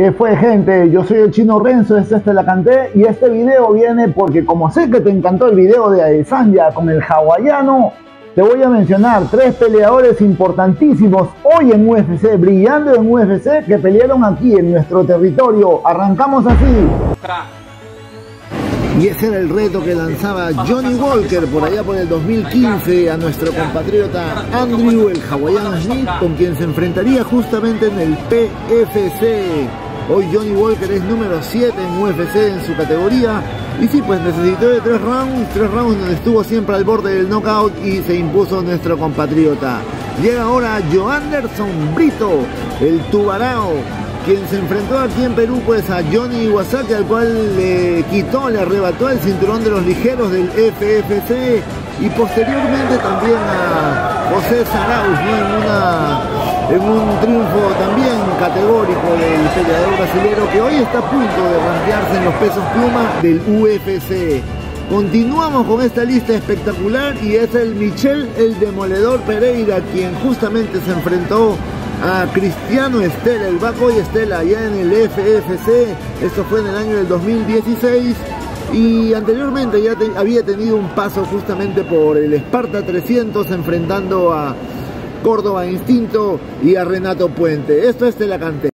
¿Qué fue gente? Yo soy el chino Renzo, este Te la canté y este video viene porque como sé que te encantó el video de Adesanya con el hawaiano, te voy a mencionar tres peleadores importantísimos hoy en UFC, brillando en UFC, que pelearon aquí en nuestro territorio. Arrancamos así. Y ese era el reto que lanzaba Johnny Walker por allá por el 2015 a nuestro compatriota Andrew, el hawaiano Smith, con quien se enfrentaría justamente en el PFC. Hoy Johnny Walker es número 7 en UFC en su categoría. Y sí, pues necesitó de tres rounds, tres rounds donde estuvo siempre al borde del knockout y se impuso nuestro compatriota. Llega ahora Joanderson Brito, el tubarao, quien se enfrentó aquí en Perú pues a Johnny Iwasaki, al cual le quitó, le arrebató el cinturón de los ligeros del FFC y posteriormente también a José Saraus, en, una, en un triunfo también categórico del peleador brasileño que hoy está a punto de rankearse en los pesos pluma del UFC. Continuamos con esta lista espectacular y es el Michel el Demoledor Pereira quien justamente se enfrentó a Cristiano Estela, el Baco y Estela allá en el FFC. Esto fue en el año del 2016 y anteriormente ya había tenido un paso justamente por el Esparta 300 enfrentando a Córdoba Instinto y a Renato Puente. Esto es Te la canté.